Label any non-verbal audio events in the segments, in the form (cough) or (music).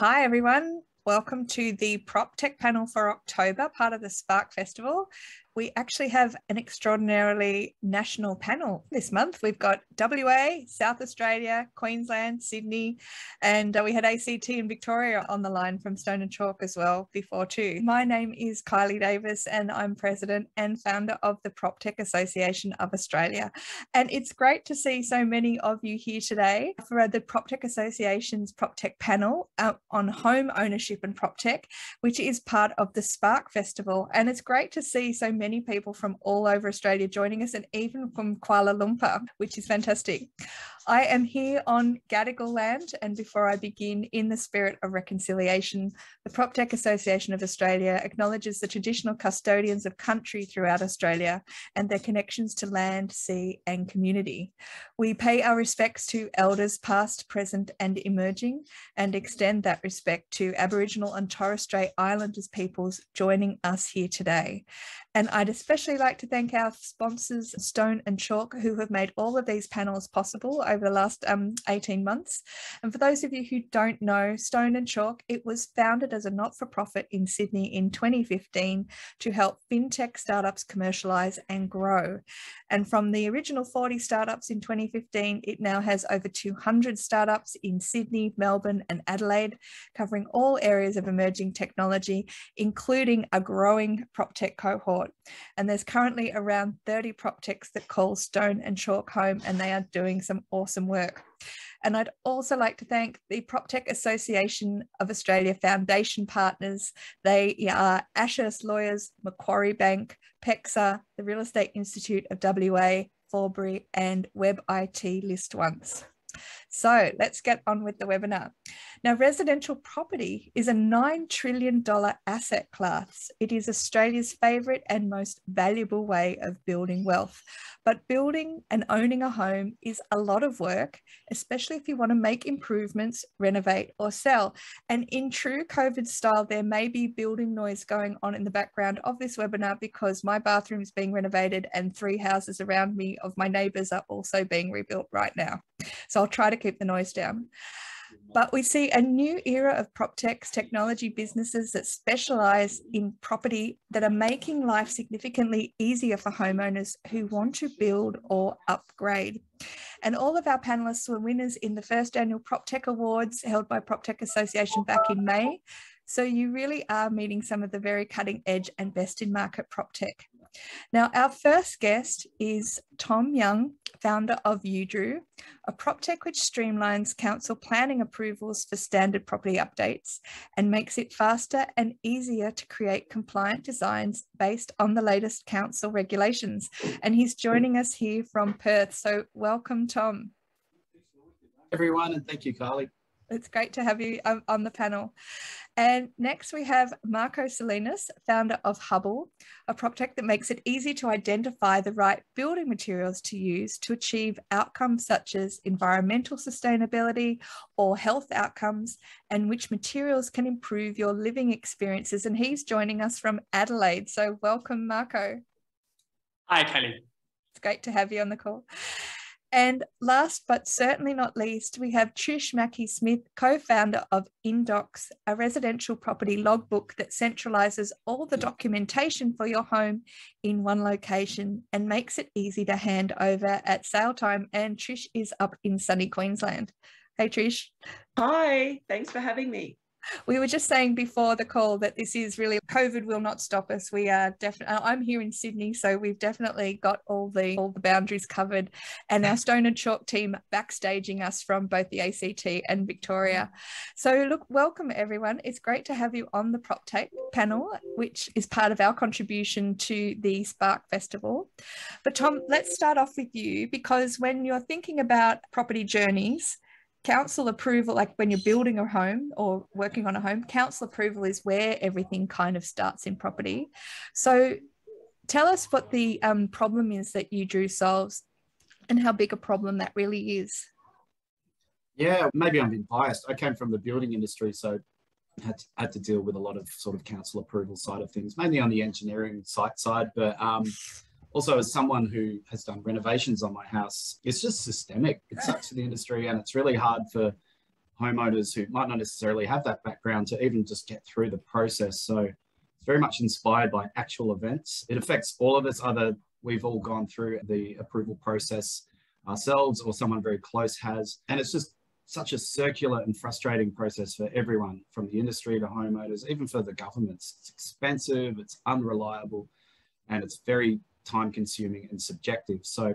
Hi, everyone. Welcome to the Prop Tech panel for October, part of the Spark Festival we actually have an extraordinarily national panel this month. We've got WA, South Australia, Queensland, Sydney, and uh, we had ACT and Victoria on the line from Stone and Chalk as well before too. My name is Kylie Davis and I'm president and founder of the PropTech Association of Australia. And it's great to see so many of you here today for the PropTech Association's PropTech panel uh, on home ownership and PropTech, which is part of the Spark Festival. And it's great to see so many people from all over Australia joining us and even from Kuala Lumpur, which is fantastic. I am here on Gadigal land, and before I begin, in the spirit of reconciliation, the PropTech Association of Australia acknowledges the traditional custodians of country throughout Australia and their connections to land, sea, and community. We pay our respects to elders past, present, and emerging, and extend that respect to Aboriginal and Torres Strait Islanders peoples joining us here today. And I'd especially like to thank our sponsors, Stone and Chalk, who have made all of these panels possible over the last um, 18 months. And for those of you who don't know, Stone and Chalk, it was founded as a not-for-profit in Sydney in 2015 to help fintech startups commercialize and grow. And from the original 40 startups in 2015, it now has over 200 startups in Sydney, Melbourne, and Adelaide, covering all areas of emerging technology, including a growing prop tech cohort. And there's currently around 30 prop techs that call Stone and Chalk home, and they are doing some awesome work. And I'd also like to thank the PropTech Association of Australia Foundation partners. They are Ashurst Lawyers, Macquarie Bank, PEXA, the Real Estate Institute of WA, Forbury, and Web IT List Once. So let's get on with the webinar. Now, residential property is a $9 trillion asset class. It is Australia's favourite and most valuable way of building wealth. But building and owning a home is a lot of work, especially if you want to make improvements, renovate, or sell. And in true COVID style, there may be building noise going on in the background of this webinar because my bathroom is being renovated and three houses around me of my neighbours are also being rebuilt right now. So I'll try to keep the noise down. But we see a new era of prop techs, technology businesses that specialize in property that are making life significantly easier for homeowners who want to build or upgrade. And all of our panelists were winners in the first annual Prop Tech Awards held by Prop Tech Association back in May. So you really are meeting some of the very cutting edge and best in market prop tech. Now, our first guest is Tom Young, founder of uDrew, a prop tech which streamlines council planning approvals for standard property updates and makes it faster and easier to create compliant designs based on the latest council regulations. And he's joining us here from Perth. So welcome, Tom. Everyone, and thank you, Carly. It's great to have you on the panel. And next we have Marco Salinas, founder of Hubble, a prop tech that makes it easy to identify the right building materials to use to achieve outcomes such as environmental sustainability or health outcomes, and which materials can improve your living experiences. And he's joining us from Adelaide. So welcome, Marco. Hi, Kelly. It's great to have you on the call. And last but certainly not least, we have Trish Mackie-Smith, co founder of Inndox, a residential property logbook that centralizes all the documentation for your home in one location and makes it easy to hand over at sale time. And Trish is up in sunny Queensland. Hey, Trish. Hi, thanks for having me. We were just saying before the call that this is really COVID will not stop us. We are definitely. Uh, I'm here in Sydney, so we've definitely got all the all the boundaries covered, and our Stone and Chalk team backstaging us from both the ACT and Victoria. So look, welcome everyone. It's great to have you on the Prop panel, which is part of our contribution to the Spark Festival. But Tom, let's start off with you because when you're thinking about property journeys council approval, like when you're building a home or working on a home, council approval is where everything kind of starts in property. So tell us what the um, problem is that uDrew solves and how big a problem that really is. Yeah, maybe I'm being biased. I came from the building industry, so had to, had to deal with a lot of sort of council approval side of things, mainly on the engineering site side. But um, also as someone who has done renovations on my house, it's just systemic. It sucks for the industry and it's really hard for homeowners who might not necessarily have that background to even just get through the process. So it's very much inspired by actual events. It affects all of us, other we've all gone through the approval process ourselves or someone very close has. And it's just such a circular and frustrating process for everyone from the industry to homeowners, even for the governments. It's expensive, it's unreliable, and it's very time consuming and subjective. So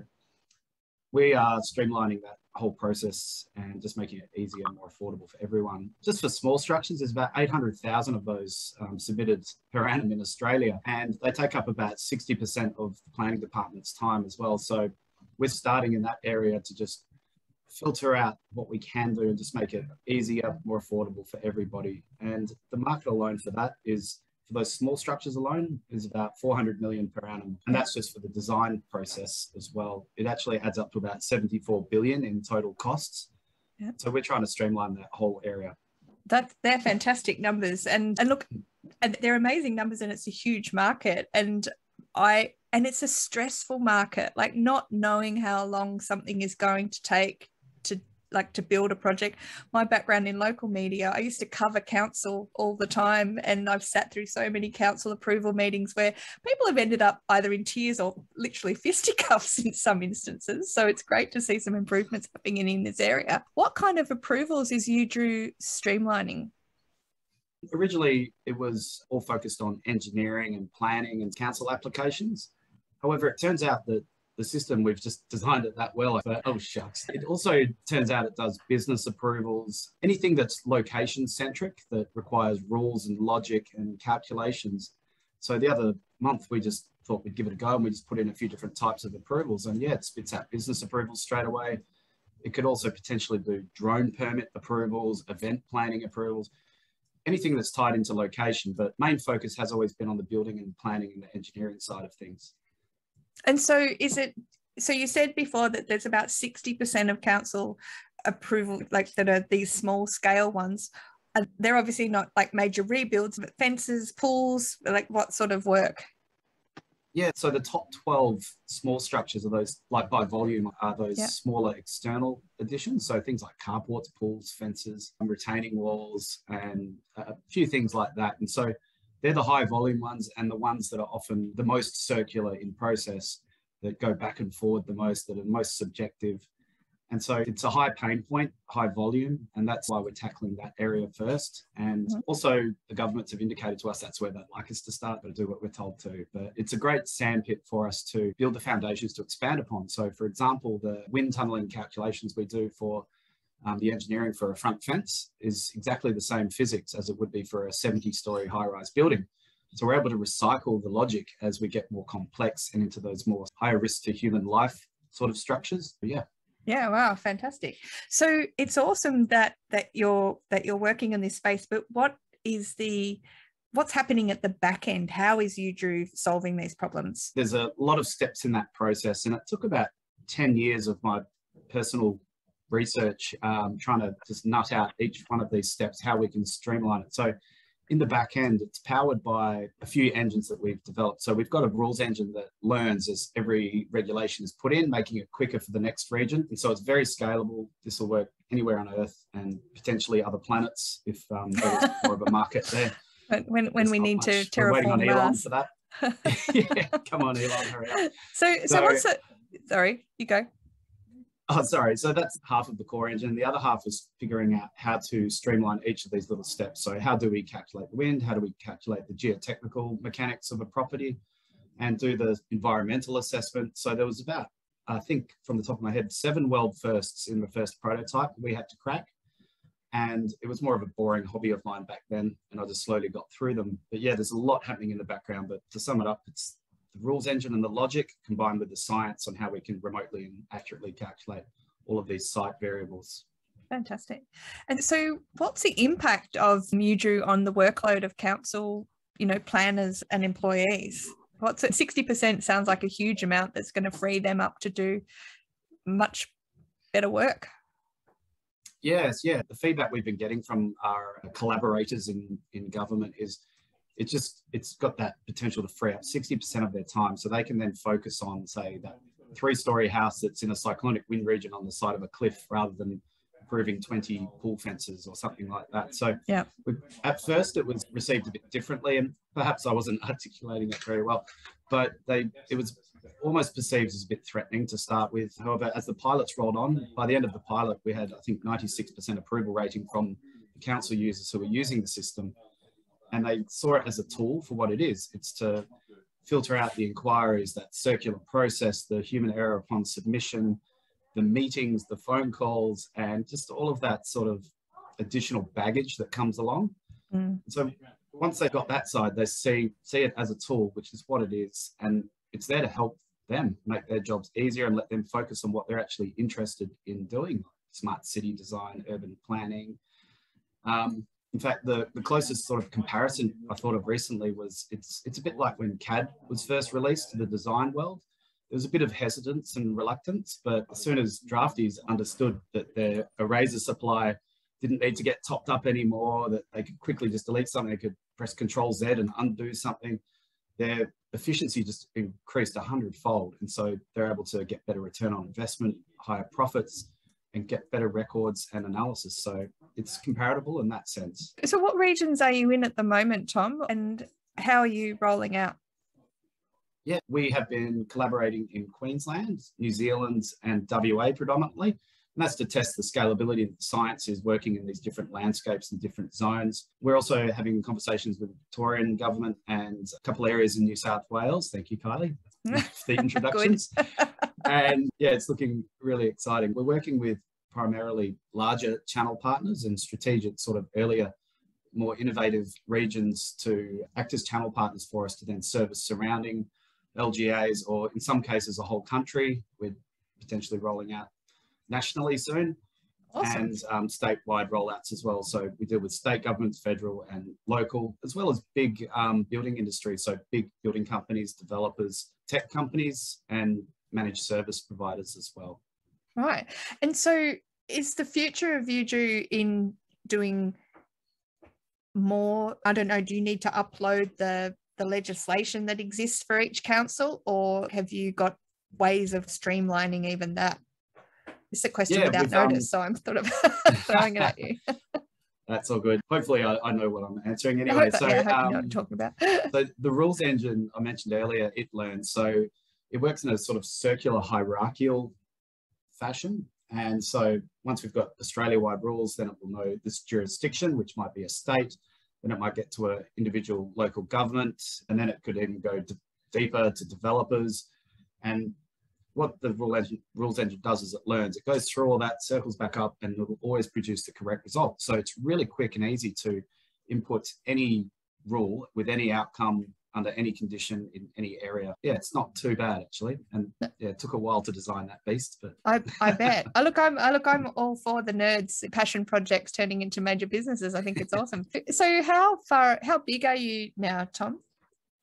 we are streamlining that whole process and just making it easier and more affordable for everyone. Just for small structures, there's about 800,000 of those um, submitted per annum in Australia, and they take up about 60% of the planning department's time as well. So we're starting in that area to just filter out what we can do and just make it easier, more affordable for everybody. And the market alone for that is for those small structures alone is about 400 million per annum. And that's just for the design process as well. It actually adds up to about 74 billion in total costs. Yep. So we're trying to streamline that whole area. That they're fantastic numbers. And and look, and they're amazing numbers and it's a huge market. And I and it's a stressful market, like not knowing how long something is going to take like to build a project. My background in local media, I used to cover council all the time, and I've sat through so many council approval meetings where people have ended up either in tears or literally (laughs) fisticuffs in some instances. So it's great to see some improvements happening in this area. What kind of approvals is uDrew streamlining? Originally, it was all focused on engineering and planning and council applications. However, it turns out that the system, we've just designed it that well. But, oh, shucks. It also turns out it does business approvals, anything that's location centric that requires rules and logic and calculations. So the other month, we just thought we'd give it a go and we just put in a few different types of approvals. And yeah, it spits out business approvals straight away. It could also potentially do drone permit approvals, event planning approvals, anything that's tied into location. But main focus has always been on the building and planning and the engineering side of things. And so is it, so you said before that there's about 60% of council approval, like that are these small scale ones. And they're obviously not like major rebuilds, but fences, pools, like what sort of work? Yeah, so the top 12 small structures are those, like by volume, are those yeah. smaller external additions. So things like carports, pools, fences, and retaining walls, and a few things like that. And so they're the high volume ones and the ones that are often the most circular in process that go back and forward the most, that are most subjective. And so it's a high pain point, high volume, and that's why we're tackling that area first. And mm-hmm. also, the governments have indicated to us that's where they'd like us to start, but do what we're told to. But it's a great sandpit for us to build the foundations to expand upon. So, for example, the wind tunneling calculations we do for um, the engineering for a front fence is exactly the same physics as it would be for a 70 story high rise building. So we're able to recycle the logic as we get more complex and into those more higher risk to human life sort of structures. But yeah. Yeah, wow, fantastic. So it's awesome that that you're that you're working in this space, but what is the what's happening at the back end? How is uDrew solving these problems? There's a lot of steps in that process, and it took about 10 years of my personal research, um, trying to just nut out each one of these steps, how we can streamline it. So in the back end, it's powered by a few engines that we've developed. So we've got a rules engine that learns as every regulation is put in, making it quicker for the next region. And so it's very scalable. This will work anywhere on Earth and potentially other planets if um, there's more of a market there. But (laughs) when, when we need much. to terraform Mars. for that. (laughs) (laughs) yeah, come on, Elon, hurry up. So, so, so what's it? Sorry, you go. Oh, sorry. So that's half of the core engine. The other half is figuring out how to streamline each of these little steps. So how do we calculate the wind? How do we calculate the geotechnical mechanics of a property and do the environmental assessment? So there was about, I think from the top of my head, seven world firsts in the first prototype we had to crack. And it was more of a boring hobby of mine back then. And I just slowly got through them. But yeah, there's a lot happening in the background. But to sum it up, it's the rules engine and the logic combined with the science on how we can remotely and accurately calculate all of these site variables. Fantastic. And so what's the impact of uDrew on the workload of council, you know, planners and employees? What's it? 60% sounds like a huge amount that's going to free them up to do much better work. Yes, yeah. The feedback we've been getting from our collaborators in, in government is it just it's got that potential to free up 60% of their time so they can then focus on say that three story house that's in a cyclonic wind region on the side of a cliff rather than approving 20 pool fences or something like that. So yeah, at first it was received a bit differently, and perhaps I wasn't (laughs) articulating it very well, but they it was almost perceived as a bit threatening to start with. However, as the pilots rolled on, by the end of the pilot, we had I think 96% approval rating from the council users who were using the system, and they saw it as a tool for what it is. It's to filter out the inquiries, that circular process, the human error upon submission, the meetings, the phone calls, and just all of that sort of additional baggage that comes along. Mm. So once they've got that side, they see see it as a tool, which is what it is, and it's there to help them make their jobs easier and let them focus on what they're actually interested in doing, smart city design, urban planning. Um, in fact, the, the closest sort of comparison I thought of recently was it's it's a bit like when CAD was first released to the design world there was a bit of hesitance and reluctance, but as soon as draftees understood that their eraser supply didn't need to get topped up anymore, that they could quickly just delete something, they could press Control Z and undo something, their efficiency just increased a hundredfold. And so they're able to get better return on investment, higher profits, and get better records and analysis. So it's comparable in that sense. So, what regions are you in at the moment, Tom? And how are you rolling out? Yeah, we have been collaborating in Queensland, New Zealand, and WA predominantly. And that's to test the scalability that the science is working in these different landscapes and different zones. We're also having conversations with the Victorian government and a couple areas in New South Wales. Thank you, Kylie, (laughs) for the introductions. (laughs) and yeah, it's looking really exciting. We're working with primarily larger channel partners and strategic sort of earlier more innovative regions to act as channel partners for us to then service surrounding LGAs, or in some cases, a whole country. We're potentially rolling out nationally soon. Awesome. and um, statewide rollouts as well. So we deal with state governments, federal and local, as well as big um, building industry. So big building companies, developers, tech companies, and managed service providers as well. Right. And so is the future of uDrew in doing more? I don't know, do you need to upload the the legislation that exists for each council, or have you got ways of streamlining even that? It's a question yeah, without notice, um... so I'm sort of (laughs) throwing it at you. (laughs) That's all good. Hopefully, I, I, know what I'm answering anyway. so, yeah, um, you know I'm talking about. (laughs) so, the rules engine I mentioned earlier, it learns. So, it works in a sort of circular hierarchical fashion. And so, once we've got Australia wide rules, then it will know this jurisdiction, which might be a state, then it might get to an individual local government, and then it could even go deeper to developers. And what the rule engine, rules engine does is it learns, it goes through all that, circles back up, and it will always produce the correct result. So it's really quick and easy to input any rule with any outcome under any condition in any area. Yeah, it's not too bad actually, and yeah, it took a while to design that beast. But I, I bet. I look, I'm, I look, I'm all for the nerds passion projects turning into major businesses. I think it's (laughs) awesome. so, how far, how big are you now, Tom?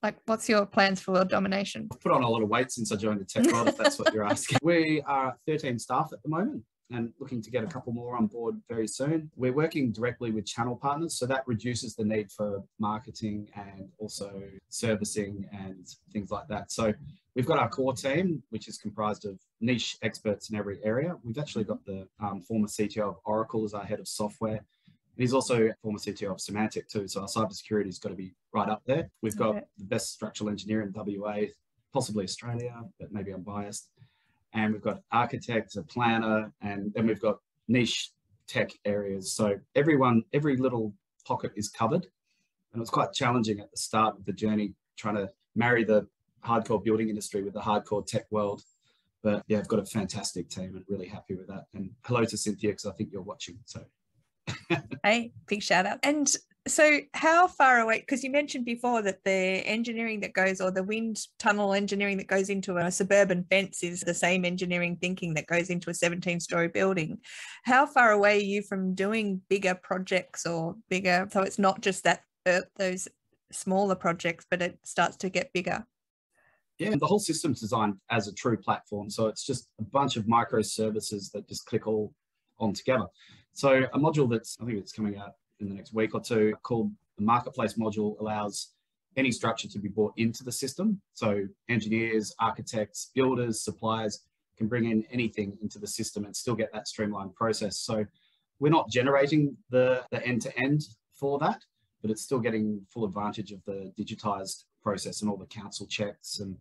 Like, what's your plans for world domination? I've put on a lot of weight since I joined the tech world, if that's what you're asking. (laughs) We are 13 staff at the moment and looking to get a couple more on board very soon. We're working directly with channel partners, so that reduces the need for marketing and also servicing and things like that. So we've got our core team, which is comprised of niche experts in every area. We've actually got the um, former CTO of Oracle as our head of software. And he's also former CTO of Symantec too, so our cybersecurity has got to be right up there. We've got okay. the best structural engineer in WA, possibly Australia, but maybe I'm biased and we've got architects, a planner, and then we've got niche tech areas. So everyone, every little pocket is covered. And it was quite challenging at the start of the journey trying to marry the hardcore building industry with the hardcore tech world. But yeah, I've got a fantastic team and really happy with that. And hello to Cynthia, because I think you're watching. So hey, big shout out. And so how far away because you mentioned before that the engineering that goes or the wind tunnel engineering that goes into a suburban fence is the same engineering thinking that goes into a 17 story building. How far away are you from doing bigger projects or bigger so it's not just that uh, those smaller projects but it starts to get bigger? Yeah the whole system's designed as a true platform so it's just a bunch of microservices that just click all on together. So a module that's i think it's coming out in the next week or two called the marketplace module allows any structure to be brought into the system. So engineers, architects, builders, suppliers can bring in anything into the system and still get that streamlined process. So we're not generating the, the end-to-end for that, but it's still getting full advantage of the digitized process and all the council checks and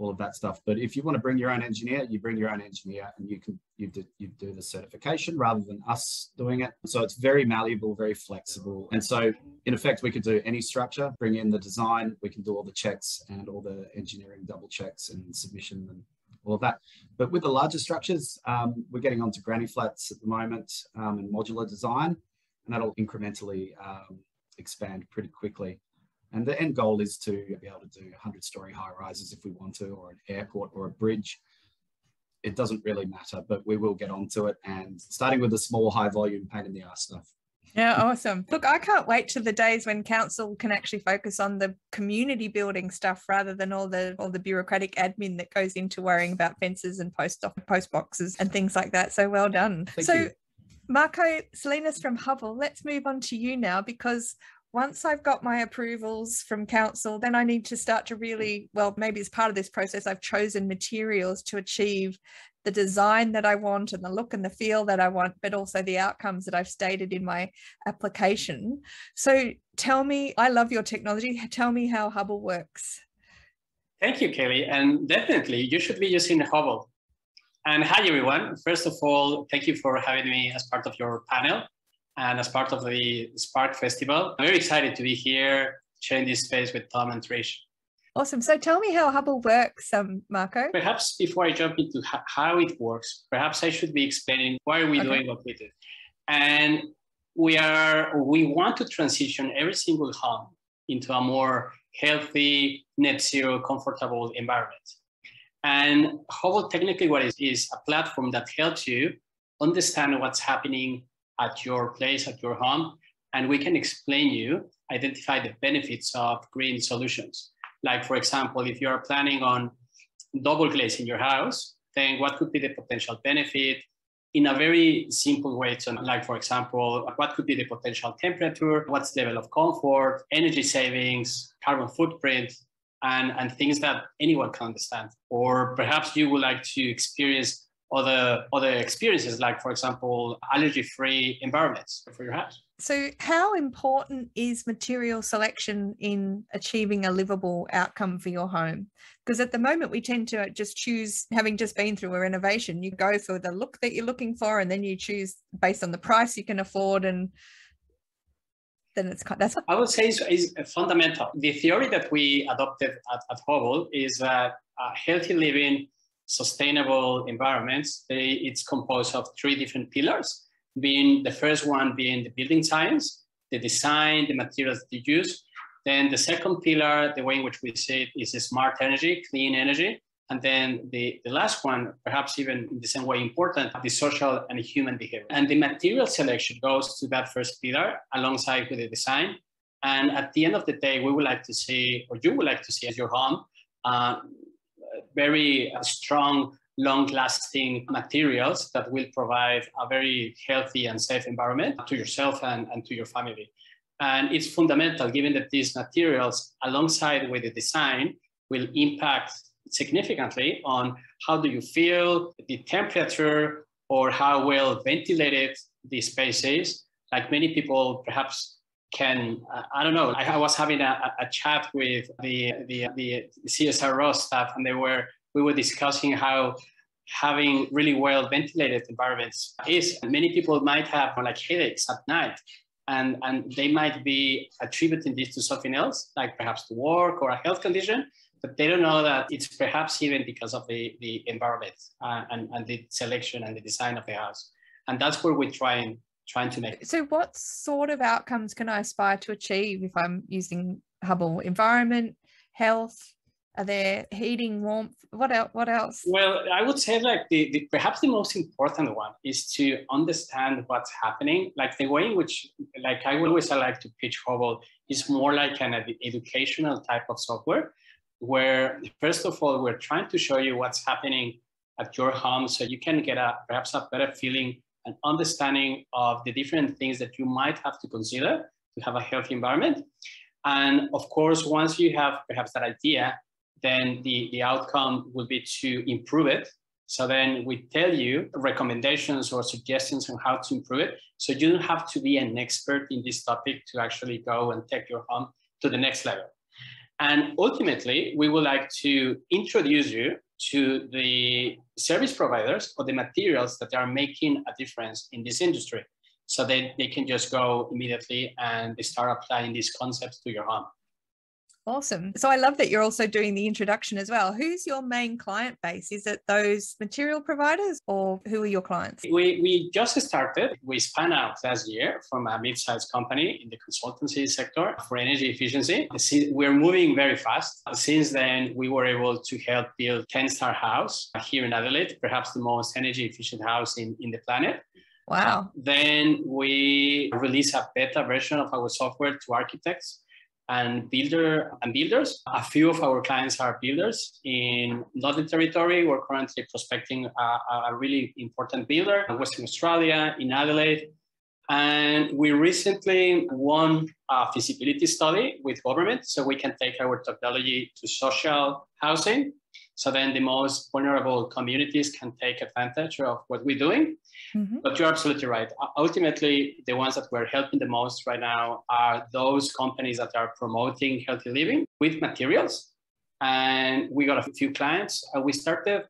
all of that stuff. But if you want to bring your own engineer, you bring your own engineer and you can you do, you do the certification rather than us doing it. So it's very malleable, very flexible. And so in effect, we could do any structure, bring in the design, we can do all the checks and all the engineering double checks and submission and all of that. But with the larger structures, um, we're getting onto granny flats at the moment um, and modular design, and that'll incrementally um, expand pretty quickly. And the end goal is to be able to do 100 story high rises if we want to, or an airport or a bridge. It doesn't really matter, but we will get onto it. And starting with the small, high volume pain in the ass stuff. Yeah, awesome. Look, I can't wait to the days when council can actually focus on the community building stuff rather than all the all the bureaucratic admin that goes into worrying about fences and post post boxes and things like that. So well done. Thank so you. Marco Salinas from Hubble, let's move on to you now because once I've got my approvals from council, then I need to start to really, well, maybe as part of this process, I've chosen materials to achieve the design that I want and the look and the feel that I want, but also the outcomes that I've stated in my application. So tell me, I love your technology. Tell me how Hubble works. Thank you, Kelly. And definitely, you should be using Hubble. And hi, everyone. First of all, thank you for having me as part of your panel and as part of the Spark Festival. I'm very excited to be here sharing this space with Tom and Trish. Awesome. So tell me how Hubble works, um, Marco. Perhaps before I jump into how it works, perhaps I should be explaining why are we okay. doing what we do. And we are we want to transition every single home into a more healthy, net zero, comfortable environment. And Hubble technically what is is a platform that helps you understand what's happening at your place, at your home, and we can explain you, identify the benefits of green solutions. Like for example, if you are planning on double glazing your house, then what could be the potential benefit? In a very simple way So, like for example what could be the potential temperature? What's level of comfort? Energy savings? Carbon footprint? And, and things that anyone can understand. Or perhaps you would like to experience other other experiences like for example allergy free environments for your house. So how important is material selection in achieving a livable outcome for your home? Because at the moment we tend to just choose having just been through a renovation you go for the look that you're looking for and then you choose based on the price you can afford and then it's that's i would say is, is fundamental. The theory that we adopted at, at hubble is that uh, healthy living sustainable environments, they, it's composed of three different pillars, being the first one being the building science, the design, the materials you use. Then the second pillar, the way in which we see it is smart energy, clean energy. And then the, the last one, perhaps even in the same way important, the social and human behavior. And the material selection goes to that first pillar alongside with the design. And at the end of the day, we would like to see, or you would like to see as your home, uh, very uh, strong, long-lasting materials that will provide a very healthy and safe environment to yourself and, and to your family. And it's fundamental given that these materials, alongside with the design, will impact significantly on how do you feel, the temperature, or how well ventilated the space is. Like many people perhaps can uh, I don't know. I, was having a, a, chat with the, the the CSIRO staff, and they were we were discussing how having really well ventilated environments is. Many people might have like headaches at night, and and they might be attributing this to something else, like perhaps to work or a health condition. But they don't know that it's perhaps even because of the, the environment uh, and, and the selection and the design of the house. And that's where we try and trying to make. So, what sort of outcomes can I aspire to achieve if I'm using Hubble? Environment, health. Are there heating, warmth? What else? What else? Well, I would say like the, the perhaps the most important one is to understand what's happening. Like the way in which, like I always like to pitch Hubble is more like an ed- educational type of software, where first of all we're trying to show you what's happening at your home, so you can get a perhaps a better feeling an understanding of the different things that you might have to consider to have a healthy environment. And of course, once you have perhaps that idea, then the, the outcome will be to improve it. So then we tell you recommendations or suggestions on how to improve it. So you don't have to be an expert in this topic to actually go and take your home to the next level. And ultimately, we would like to introduce you to the service providers or the materials that are making a difference in this industry. So that they can just go immediately and start applying these concepts to your home. Awesome. So I love that you're also doing the introduction as well. Who's your main client base? Is it those material providers or who are your clients? We, we just started. We spun out last year from a mid-sized company in the consultancy sector for energy efficiency. We're moving very fast. Since then, we were able to help build 10-star house here in Adelaide, perhaps the most energy efficient house in, in the planet. Wow. Uh, then we release a beta version of our software to architects and builder and builders. A few of our clients are builders in Northern Territory. We're currently prospecting a, a really important builder in Western Australia, in Adelaide. And we recently won a feasibility study with government so we can take our technology to social housing. So then the most vulnerable communities can take advantage of what we're doing. Mm-hmm. But you're absolutely right. Ultimately, the ones that we're helping the most right now are those companies that are promoting healthy living with materials. And we got a few clients. Uh, we started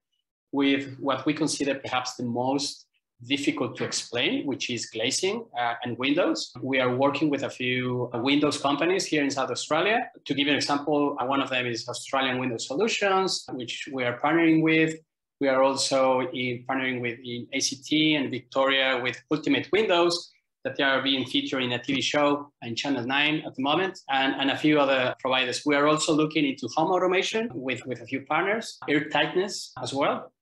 with what we consider perhaps the most difficult to explain, which is glazing uh, and windows. We are working with a few Windows companies here in South Australia. To give an example, uh, one of them is Australian Window Solutions, which we are partnering with. We are also in partnering with in ACT and Victoria with Ultimate Windows that they are being featured in a TV show in Channel 9 at the moment, and, and a few other providers. We are also looking into home automation with, with a few partners, air tightness as well.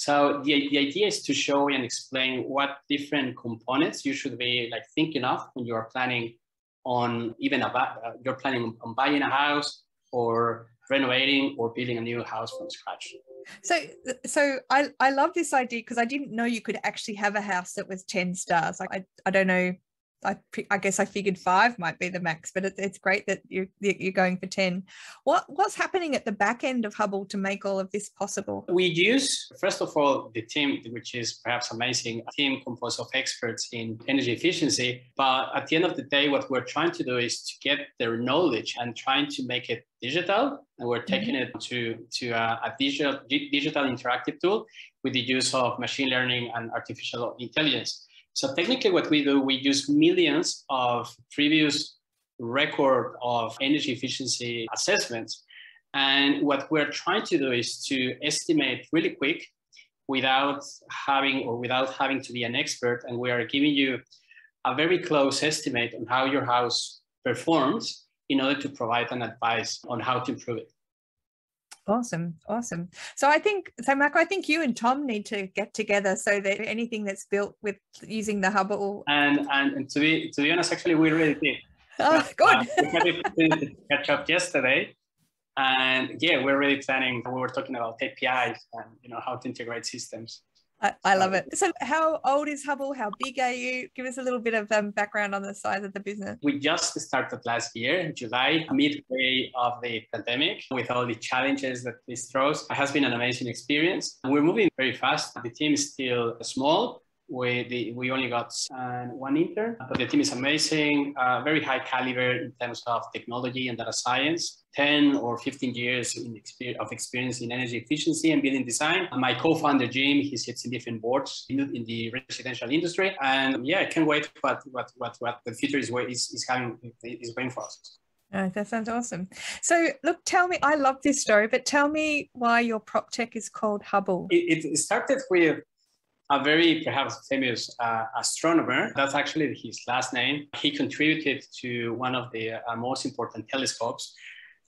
So the, the idea is to show and explain what different components you should be like thinking of when you are planning on even about uh, you're planning on buying a house or renovating or building a new house from scratch. So, so I, I love this idea because I didn't know you could actually have a house that was 10 stars. Like I, I don't know I, I guess I figured five might be the max, but it, it's great that you're, you're going for 10. What, what's happening at the back end of Hubble to make all of this possible? We use, first of all, the team, which is perhaps amazing, a team composed of experts in energy efficiency. But at the end of the day, what we're trying to do is to get their knowledge and trying to make it digital. And we're taking mm-hmm. it to, to a, a digital, digital interactive tool with the use of machine learning and artificial intelligence. So technically what we do, we use millions of previous record of energy efficiency assessments. And what we're trying to do is to estimate really quick without having or without having to be an expert. And we are giving you a very close estimate on how your house performs in order to provide an advice on how to improve it. Awesome, awesome. So I think, so Marco, I think you and Tom need to get together so that anything that's built with using the Hubble. And and, and to be to be honest, actually, we really did. (laughs) Oh, good. Uh, we had to catch up yesterday, and yeah, we're really planning. We were talking about APIs and you know how to integrate systems. I, I, love it. So, how old is Hubble? How big are you? Give us a little bit of um, background on the size of the business. We just started last year, in July, midway of the pandemic, with all the challenges that this throws. It has been an amazing experience. We're moving very fast. The team is still small, we, the, we only got uh, one intern, but the team is amazing, uh, very high caliber in terms of technology and data science, 10 or 15 years exper- of experience in energy efficiency and building design. My co-founder, Jim, he sits in different boards in, in the residential industry. And yeah, I can't wait what, what, what, what the future is, is, is, having, is going for us. Oh, that sounds awesome. So, look, tell me, I love this story, but tell me why your prop tech is called Hubble. It, it started with a very perhaps famous uh, astronomer. That's actually his last name. He contributed to one of the uh, most important telescopes.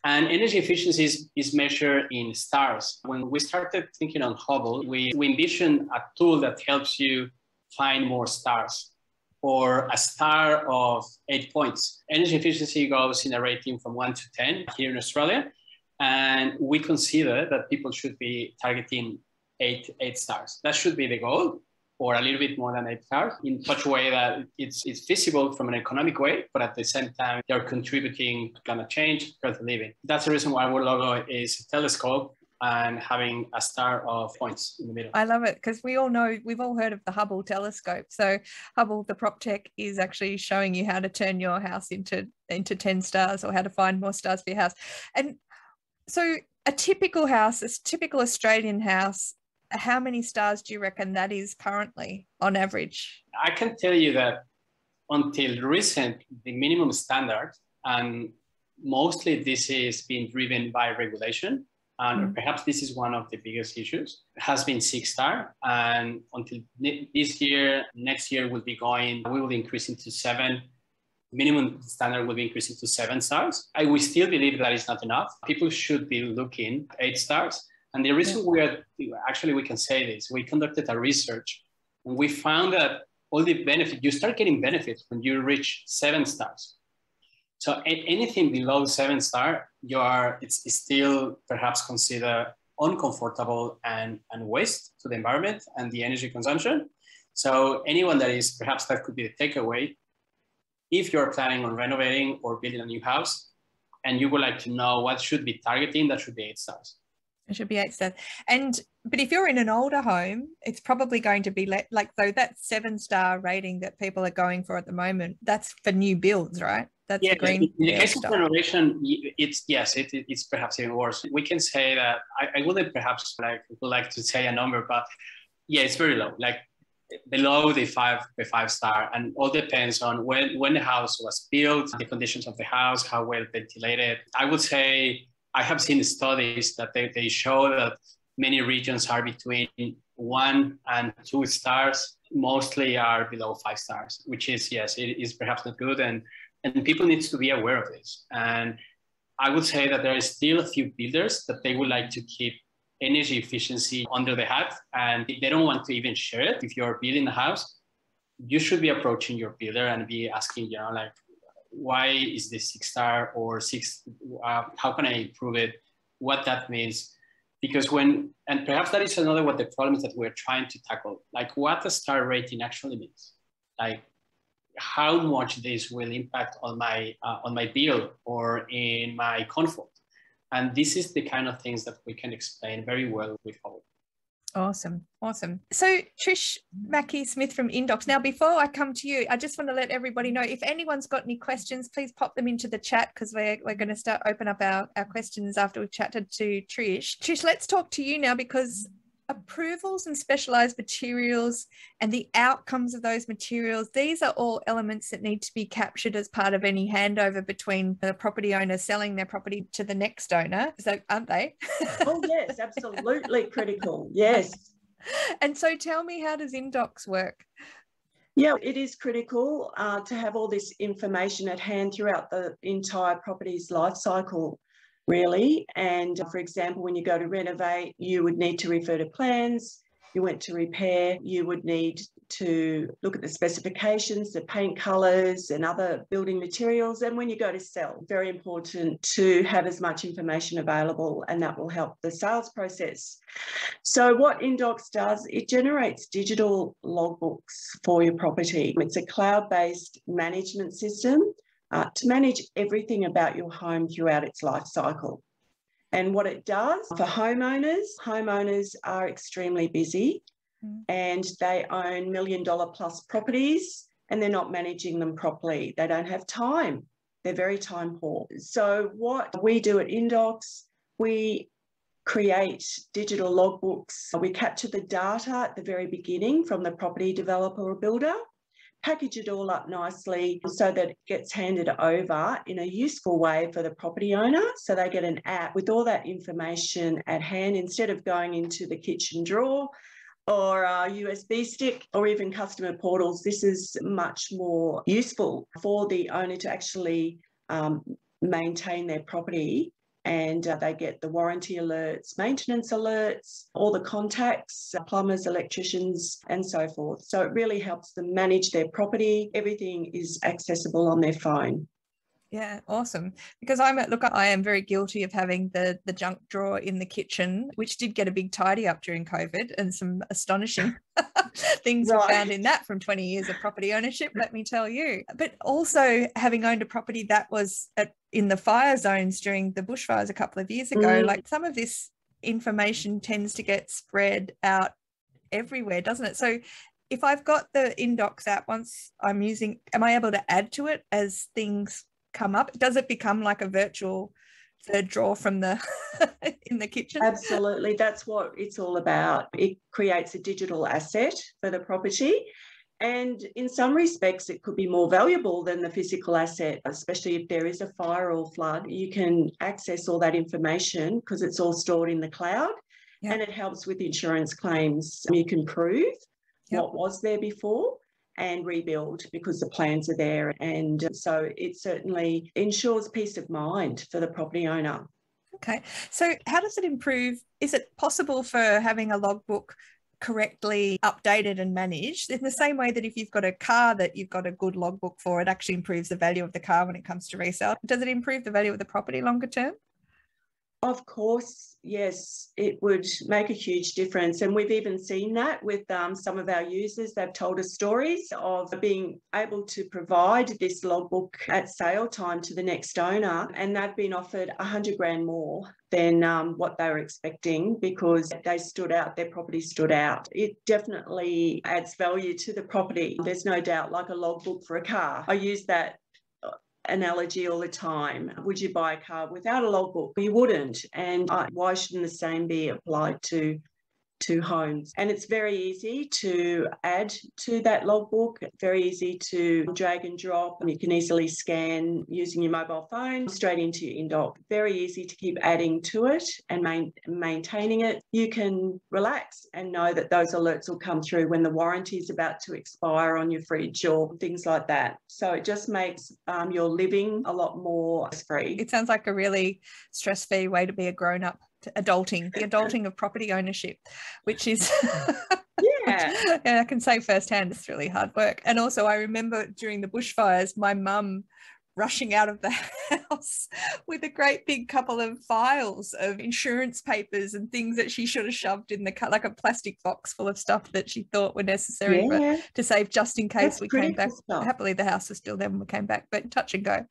And energy efficiency is, is, measured in stars. When we started thinking on Hubble, we, we envisioned a tool that helps you find more stars or a star of eight points. Energy efficiency goes in a rating from one to 10 here in Australia. And we consider that people should be targeting eight, eight stars. That should be the goal or a little bit more than eight stars in such a way that it's, it's feasible from an economic way, but at the same time, they're contributing to climate change, healthy living. That's the reason why our logo is a telescope and having a star of points in the middle. I love it because we all know we've all heard of the Hubble telescope. So Hubble, the prop tech, is actually showing you how to turn your house into into 10 stars or how to find more stars for your house. And so a typical house, a typical Australian house, how many stars do you reckon that is currently on average? I can tell you that until recent, the minimum standard, and mostly this is being driven by regulation, and mm. perhaps this is one of the biggest issues, has been six star. And until this year, next year will be going, we will be increasing to seven. Minimum standard will be increasing to seven stars. I we still believe that is not enough. People should be looking eight stars. And the reason we are actually we can say this, we conducted a research and we found that all the benefit, you start getting benefits when you reach seven stars. So anything below seven star, you are it's, it's still perhaps considered uncomfortable and, and waste to the environment and the energy consumption. So anyone that is perhaps that could be the takeaway. If you're planning on renovating or building a new house, and you would like to know what should be targeting, that should be eight stars. It should be eight stars. And but if you're in an older home, it's probably going to be le- like though that seven star rating that people are going for at the moment. That's for new builds, right? That's yeah, green. In the case of renovation, it's yes, it, it's perhaps even worse. We can say that I, I wouldn't perhaps like would like to say a number, but yeah, it's very low. Like below the five the five star and all depends on when when the house was built the conditions of the house how well ventilated i would say I have seen studies that they, they show that many regions are between one and two stars, mostly are below five stars, which is, yes, it is perhaps not good. And, and people need to be aware of this. And I would say that there is still a few builders that they would like to keep energy efficiency under the hat and they don't want to even share it. If you're building a house, you should be approaching your builder and be asking, you know, like, why is this six star or six, uh, how can I improve it? What that means. Because when, and perhaps that is another what the problem is that we're trying to tackle, like what the star rating actually means. Like how much this will impact on my, uh, on my bill or in my comfort. And this is the kind of things that we can explain very well with Hubble. Awesome. Awesome. So, Trish Mackie-Smith from Inndox. Now, before I come to you, I just want to let everybody know if anyone's got any questions, please pop them into the chat because we're, we're going to start open up our, our questions after we've chatted to Trish. Trish, let's talk to you now because approvals and specialized materials and the outcomes of those materials, these are all elements that need to be captured as part of any handover between the property owner selling their property to the next owner. So, aren't they? (laughs) oh, yes, absolutely critical. Yes. And so, tell me, how does Inndox work? Yeah, it is critical uh, to have all this information at hand throughout the entire property's life cycle really. And uh, for example, when you go to renovate, you would need to refer to plans. You went to repair, you would need to look at the specifications, the paint colours and other building materials. And when you go to sell, very important to have as much information available and that will help the sales process. So what Inndox does, it generates digital logbooks for your property. It's a cloud-based management system uh, to manage everything about your home throughout its life cycle. And what it does for homeowners, homeowners are extremely busy mm. and they own million dollar plus properties and they're not managing them properly. They don't have time. They're very time poor. So what we do at Inndox, we create digital logbooks. We capture the data at the very beginning from the property developer or builder package it all up nicely so that it gets handed over in a useful way for the property owner. So they get an app with all that information at hand instead of going into the kitchen drawer or a USB stick or even customer portals. This is much more useful for the owner to actually um, maintain their property and uh, they get the warranty alerts, maintenance alerts, all the contacts, uh, plumbers, electricians, and so forth. So it really helps them manage their property. Everything is accessible on their phone. Yeah, awesome. Because I'm at, look, I am very guilty of having the the junk drawer in the kitchen, which did get a big tidy up during COVID, and some astonishing (laughs) things right. were found in that from 20 years of property ownership. Let me tell you. But also having owned a property that was at, in the fire zones during the bushfires a couple of years ago, mm. like some of this information tends to get spread out everywhere, doesn't it? So if I've got the Inndox app, once I'm using, am I able to add to it as things come up? Does it become like a virtual third drawer from the (laughs) in the kitchen? Absolutely. That's what it's all about. It creates a digital asset for the property. And in some respects, it could be more valuable than the physical asset, especially if there is a fire or flood. You can access all that information because it's all stored in the cloud yep. and it helps with insurance claims. You can prove yep. what was there before and rebuild because the plans are there. And so it certainly ensures peace of mind for the property owner. Okay. So, how does it improve? Is it possible for having a logbook correctly updated and managed in the same way that if you've got a car that you've got a good logbook for it actually improves the value of the car when it comes to resale. Does it improve the value of the property longer term of course, yes, it would make a huge difference. And we've even seen that with um, some of our users. They've told us stories of being able to provide this logbook at sale time to the next owner. And they've been offered 100 grand more than um, what they were expecting because they stood out, their property stood out. It definitely adds value to the property. There's no doubt, like a logbook for a car. I use that analogy all the time. Would you buy a car without a logbook? You wouldn't. And uh, why shouldn't the same be applied to to homes. And it's very easy to add to that logbook, very easy to drag and drop. You can easily scan using your mobile phone straight into your InDoc. Very easy to keep adding to it and main, maintaining it. You can relax and know that those alerts will come through when the warranty is about to expire on your fridge or things like that. So it just makes um, your living a lot more free. It sounds like a really stress free way to be a grown up adulting, the (laughs) adulting of property ownership, which is (laughs) yeah. I can say firsthand it's really hard work. And also I remember during the bushfires, my mum rushing out of the (laughs) house with a great big couple of files of insurance papers and things that she should have shoved in the cut like a plastic box full of stuff that she thought were necessary yeah. to save just in case That's we came back. Stuff. Happily, the house was still there when we came back, but touch and go.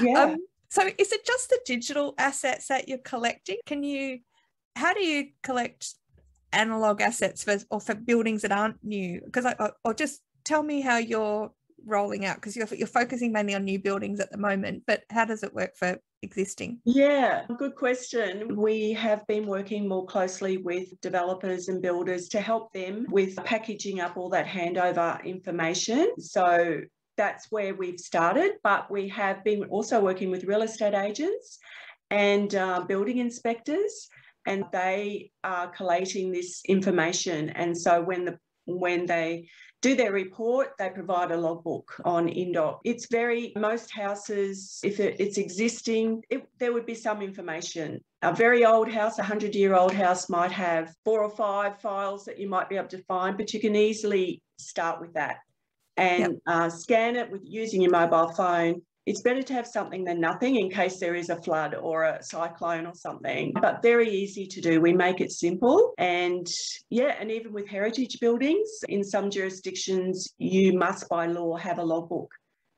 Yeah. Um, so is it just the digital assets that you're collecting? Can you how do you collect analog assets for or for buildings that aren't new? Because I or just tell me how you're rolling out because you're you're focusing mainly on new buildings at the moment, but how does it work for existing? Yeah, good question. We have been working more closely with developers and builders to help them with packaging up all that handover information. So that's where we've started, but we have been also working with real estate agents and uh, building inspectors, and they are collating this information. And so when the when they do their report, they provide a logbook on InDoc. It's very, most houses, if it's existing, it, there would be some information. A very old house, a 100 year old house might have four or five files that you might be able to find, but you can easily start with that and yep. uh, scan it with using your mobile phone. It's better to have something than nothing in case there is a flood or a cyclone or something, but very easy to do. We make it simple. And yeah, and even with heritage buildings, in some jurisdictions, you must by law have a logbook.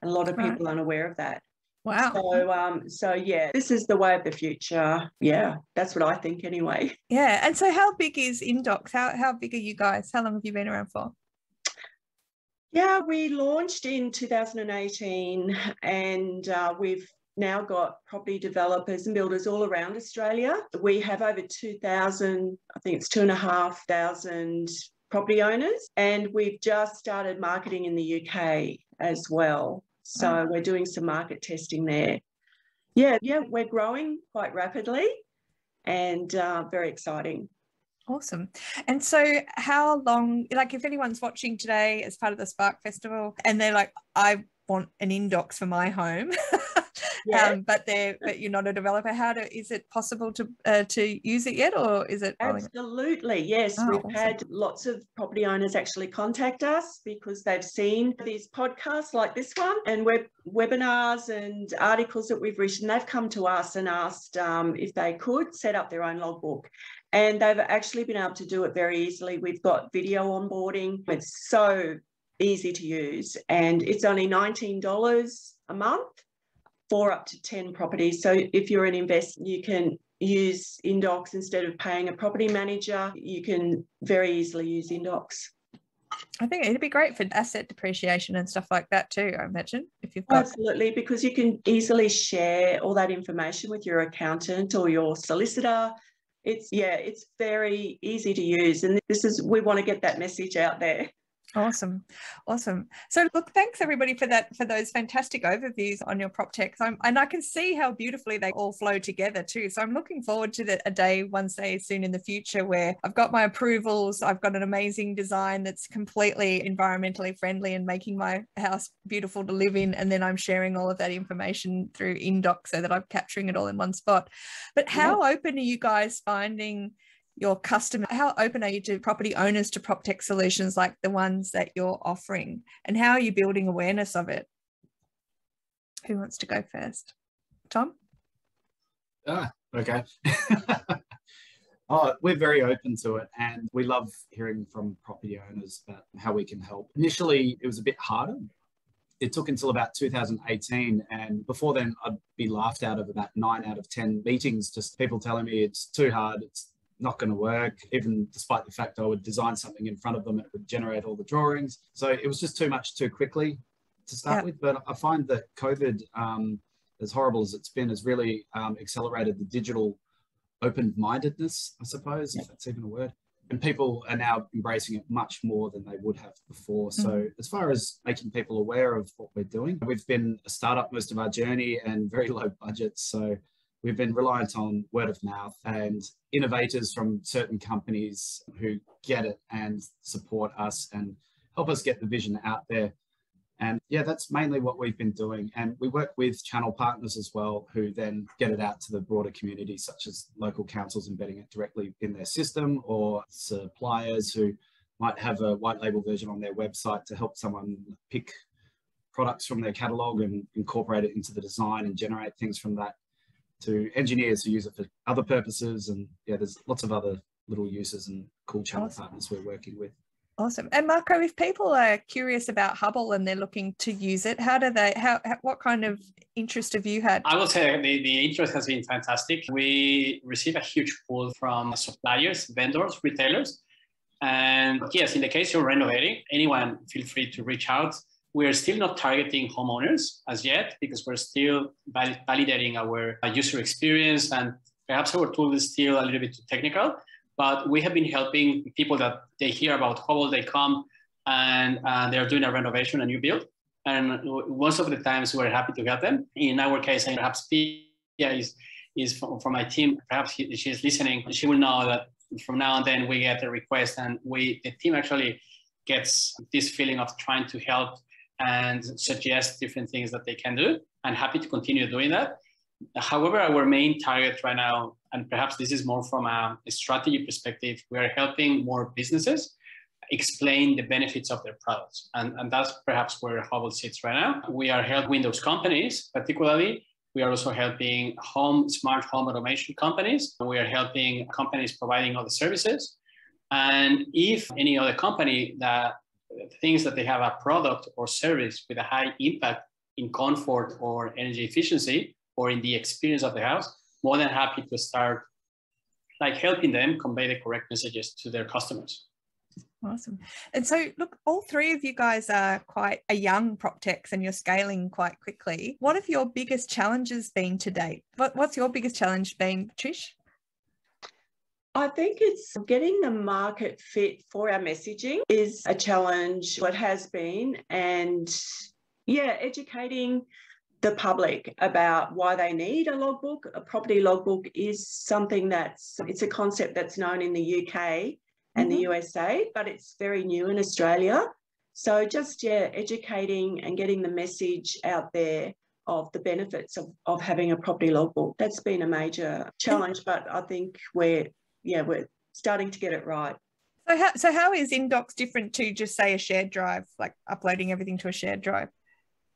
And a lot of right. people aren't aware of that. Wow. So um so yeah, this is the way of the future. Yeah, that's what I think anyway. Yeah. And so how big is Inndox? How how big are you guys? How long have you been around for? Yeah, we launched in 2018 and uh, we've now got property developers and builders all around Australia. We have over 2,000, I think it's two and a half thousand property owners, and we've just started marketing in the UK as well. So oh. we're doing some market testing there. Yeah, yeah, we're growing quite rapidly and uh, very exciting. Awesome. And so, how long, like, if anyone's watching today as part of the Spark Festival and they're like, I want an Inndox for my home, (laughs) yeah. um, but they're but you're not a developer. How do is it possible to uh, to use it yet, or is it? Absolutely, yes. Oh, We've awesome. had lots of property owners actually contact us because they've seen these podcasts like this one and web webinars and articles that we've written. They've come to us and asked um, if they could set up their own logbook. And they've actually been able to do it very easily. We've got video onboarding. It's so easy to use and it's only $19 a month for up to 10 properties. So if you're an investor, you can use Inndox instead of paying a property manager, you can very easily use Inndox. I think it'd be great for asset depreciation and stuff like that too, I imagine, if you've got Absolutely, because you can easily share all that information with your accountant or your solicitor. It's yeah, it's very easy to use. And this is we want to get that message out there. Awesome. Awesome. So look, thanks everybody for that, for those fantastic overviews on your prop tech. I'm, and I can see how beautifully they all flow together too. So I'm looking forward to the, a day, one day soon in the future where I've got my approvals, I've got an amazing design that's completely environmentally friendly and making my house beautiful to live in. And then I'm sharing all of that information through Inndox so that I'm capturing it all in one spot. But how yeah. open are you guys finding your customer how open are you to property owners to prop tech solutions like the ones that you're offering? And how are you building awareness of it? Who wants to go first? Tom? Ah okay. (laughs) Oh we're very open to it and we love hearing from property owners about how we can help. Initially it was a bit harder. It took until about 2018 and before then i'd be laughed out of about nine out of ten meetings just people telling me it's too hard it's not going to work, even despite the fact I would design something in front of them and it would generate all the drawings. So it was just too much too quickly to start yeah. with. But I find that COVID, um, as horrible as it's been, has really um, accelerated the digital open mindedness, I suppose, yeah. if that's even a word. And people are now embracing it much more than they would have before. Mm-hmm. So, as far as making people aware of what we're doing, we've been a startup most of our journey and very low budgets. So, we've been reliant on word of mouth and innovators from certain companies who get it and support us and help us get the vision out there. And yeah, that's mainly what we've been doing. And we work with channel partners as well, who then get it out to the broader community, such as local councils embedding it directly in their system or suppliers who might have a white label version on their website to help someone pick products from their catalog and incorporate it into the design and generate things from that to engineers who use it for other purposes. And yeah, there's lots of other little uses and cool channel awesome. partners we're working with. Awesome. And Marco, if people are curious about Hubble and they're looking to use it, how do they, how, what kind of interest have you had? I will say the, the interest has been fantastic. We receive a huge pull from suppliers, vendors, retailers. And yes, in the case you're renovating, anyone feel free to reach out we're still not targeting homeowners as yet because we're still validating our uh, user experience and perhaps our tool is still a little bit too technical. But we have been helping people that they hear about Hubble, they come and uh, they're doing a renovation, a new build. And most of the times we're happy to help them. In our case, and perhaps Pia is, is from, from my team, perhaps he, she's listening. She will know that from now on then we get a request and we, the team actually gets this feeling of trying to help and suggest different things that they can do. I'm happy to continue doing that. However, our main target right now, and perhaps this is more from a, strategy perspective, we are helping more businesses explain the benefits of their products. And, and that's perhaps where Hubble sits right now. We are helping Windows companies, particularly. We are also helping home smart home automation companies. We are helping companies providing other services. And if any other company that things that they have a product or service with a high impact in comfort or energy efficiency or in the experience of the house, more than happy to start like helping them convey the correct messages to their customers. Awesome. And so, look, all three of you guys are quite a young prop techs and you're scaling quite quickly. What have your biggest challenges been to date? What, what's your biggest challenge been, Trish? I think it's getting the market fit for our messaging is a challenge, what has been, and yeah, educating the public about why they need a logbook. A property logbook is something that's it's a concept that's known in the UK and mm-hmm. the USA, but it's very new in Australia. So just yeah, educating and getting the message out there of the benefits of, of having a property logbook. That's been a major challenge, but I think we're yeah, we're starting to get it right. So how, so how is Inndox different to just say a shared drive, like uploading everything to a shared drive?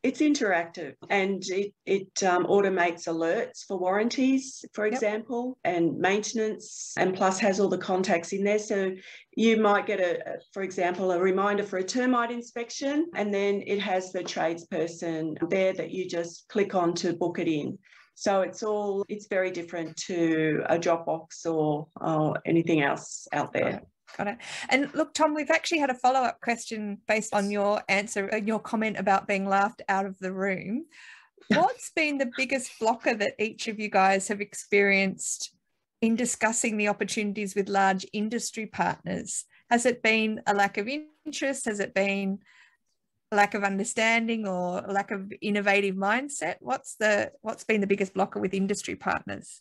It's interactive and it, it um, automates alerts for warranties, for example, yep. and maintenance, and plus has all the contacts in there. So you might get a, for example, a reminder for a termite inspection, and then it has the tradesperson there that you just click on to book it in. So it's all, it's very different to a Dropbox or, or anything else out there. Got it. And look, Tom, we've actually had a follow up question based on your answer and your comment about being laughed out of the room. (laughs) What's been the biggest blocker that each of you guys have experienced in discussing the opportunities with large industry partners? Has it been a lack of interest? Has it been lack of understanding or lack of innovative mindset? What's the what's been the biggest blocker with industry partners?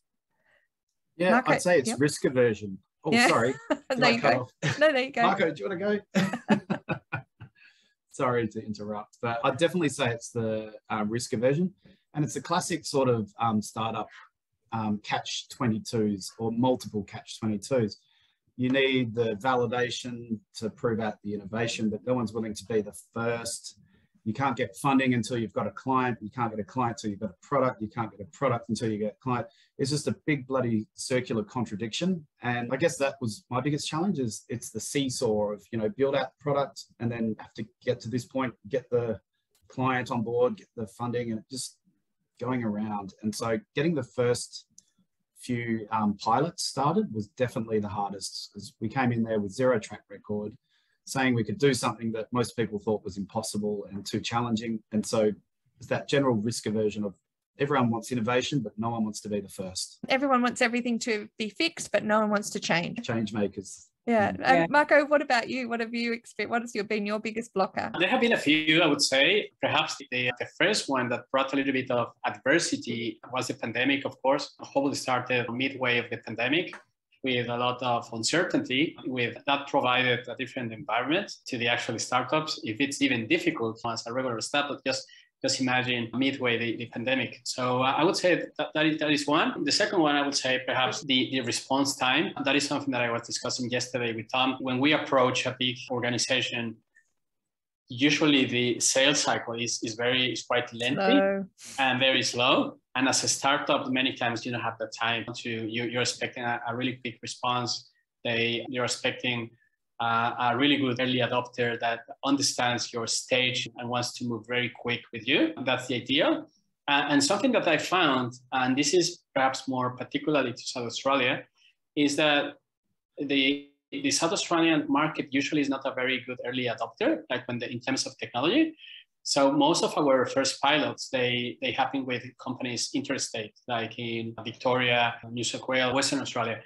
Yeah, Marco, I'd say it's yep. risk aversion. Oh, yeah. sorry. (laughs) there you go. (laughs) No, there you go. Marco, do you want to go? (laughs) sorry to interrupt, but I'd definitely say it's the uh, risk aversion. And it's a classic sort of um, startup um, catch 22s or multiple catch 22s. You need the validation to prove out the innovation, but no one's willing to be the first. You can't get funding until you've got a client. You can't get a client until you've got a product. You can't get a product until you get a client. It's just a big bloody circular contradiction. And I guess that was my biggest challenge is it's the seesaw of, you know, build out the product and then have to get to this point, get the client on board, get the funding and just going around. And so getting the first few um, pilots started was definitely the hardest because we came in there with zero track record, saying we could do something that most people thought was impossible and too challenging. And so it's that general risk aversion of everyone wants innovation, but no one wants to be the first. Everyone wants everything to be fixed, but no one wants to change. Change makers. Yeah. yeah. Marco, what about you? What have you experienced? What has your, been your biggest blocker? There have been a few, I would say. Perhaps the, the first one that brought a little bit of adversity was the pandemic, of course. Hopefully started midway of the pandemic with a lot of uncertainty with that provided a different environment to the actual startups if it's even difficult as a regular startup just just imagine midway the, the pandemic. So uh, I would say that, that is, that is one. The second one, I would say perhaps the, the response time. That is something that I was discussing yesterday with Tom. When we approach a big organization, usually the sales cycle is, is very is quite lengthy slow. and very slow. And as a startup, many times you don't have the time to you, you're expecting a, a really quick response. They you're expecting uh, a really good early adopter that understands your stage and wants to move very quick with you. That's the idea. Uh, and something that I found, and this is perhaps more particularly to South Australia, is that the the South Australian market usually is not a very good early adopter, like when the, in terms of technology. So most of our first pilots, they, they happen with companies interstate, like in Victoria, New South Wales, Western Australia.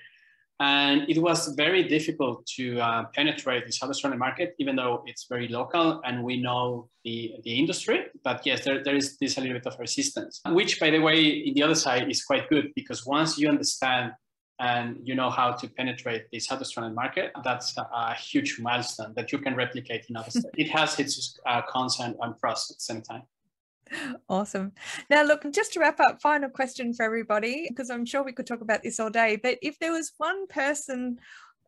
And it was very difficult to uh, penetrate the South Australian market, even though it's very local and we know the, the industry. But yes, there, there is this a little bit of resistance, which, by the way, in the other side is quite good because once you understand and you know how to penetrate the South Australian market, that's a, a huge milestone that you can replicate in other states. it has its uh, cons and pros at the same time. Awesome. Now, look, just to wrap up, final question for everybody, because I'm sure we could talk about this all day. But if there was one person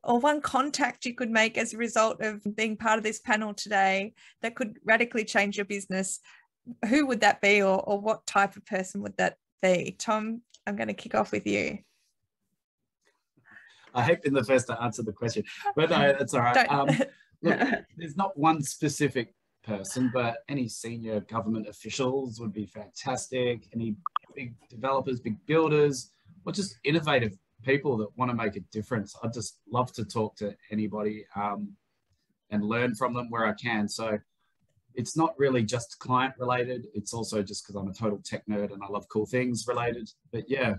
or one contact you could make as a result of being part of this panel today that could radically change your business, who would that be, or, or what type of person would that be? Tom, I'm going to kick off with you. I have been the first to answer the question, but no, that's all right. Um, look, (laughs) there's not one specific person, but any senior government officials would be fantastic. Any big developers, big builders, or just innovative people that want to make a difference. I'd just love to talk to anybody um, and learn from them where I can. So it's not really just client related. It's also just because I'm a total tech nerd and I love cool things related. But yeah,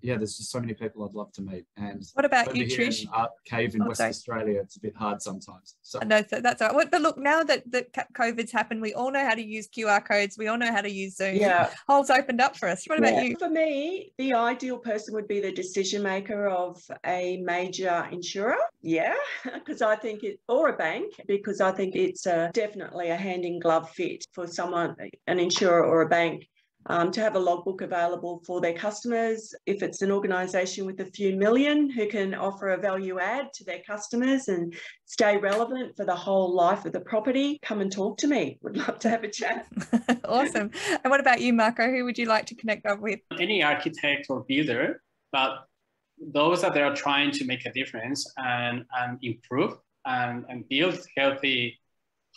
yeah, there's just so many people I'd love to meet. And what about you, Trish? Art Cave in oh, West sorry. Australia, it's a bit hard sometimes. So no, so that's all right. But look, now that that COVID's happened, we all know how to use QR codes. We all know how to use Zoom. Yeah, (laughs) holes opened up for us. What about yeah. you? For me, the ideal person would be the decision maker of a major insurer. Yeah, (laughs) because I think it, or a bank, because I think it's a, definitely a hand in glove fit for someone, an insurer or a bank um, to have a logbook available for their customers. If it's an organisation with a few million who can offer a value add to their customers and stay relevant for the whole life of the property, come and talk to me. Would love to have a chat. (laughs) awesome. And what about you, Marco? Who would you like to connect up with? Any architect or builder, but those that they are trying to make a difference and, and improve and, and build healthy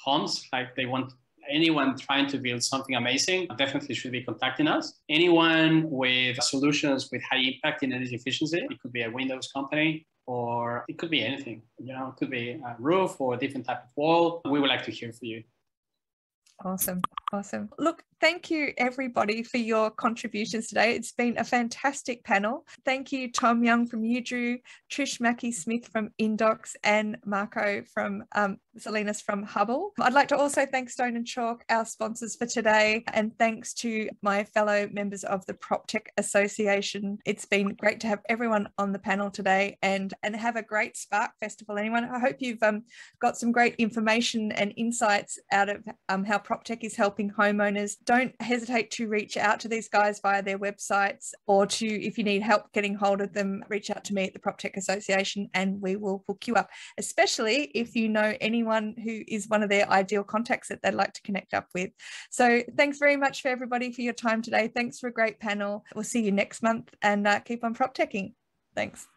homes like they want anyone trying to build something amazing definitely should be contacting us. Anyone with solutions with high impact in energy efficiency, it could be a Windows company or it could be anything. You know, it could be a roof or a different type of wall. We would like to hear from you. Awesome. Awesome. Look, thank you everybody for your contributions today. It's been a fantastic panel. Thank you, Tom Young from uDrew, Trish Mackie-Smith from Inndox, and Marco from um, Salinas from Hubble. I'd like to also thank Stone and Chalk, our sponsors for today, and thanks to my fellow members of the PropTech Association. It's been great to have everyone on the panel today and, and have a great Spark Festival. Anyone, I hope you've um, got some great information and insights out of um, how PropTech is helping homeowners. Don't hesitate to reach out to these guys via their websites or to, if you need help getting hold of them, reach out to me at the PropTech Association and we will hook you up, especially if you know anyone who is one of their ideal contacts that they'd like to connect up with. So thanks very much for everybody for your time today. Thanks for a great panel. We'll see you next month and uh, keep on prop teching. Thanks.